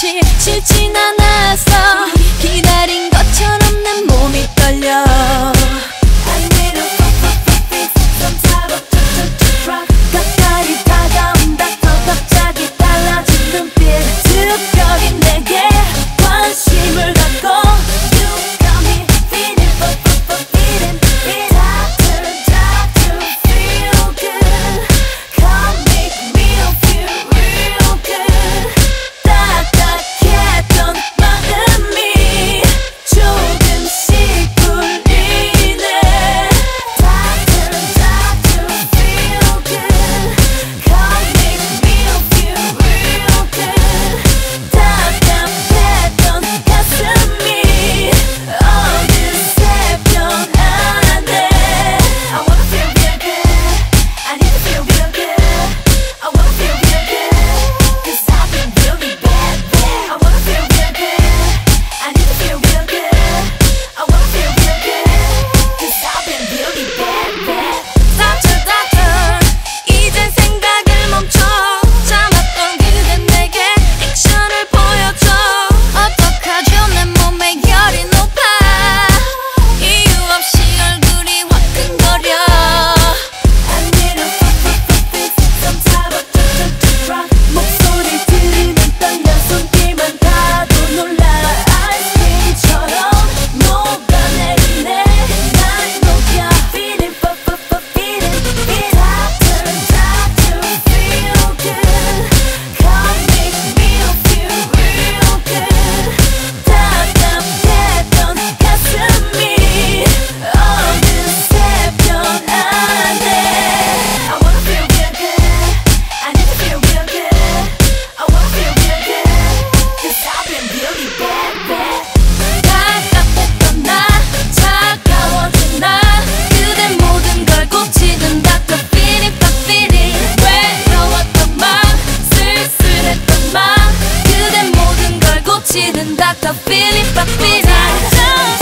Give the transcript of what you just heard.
ち父なの got the feeling, but feeling.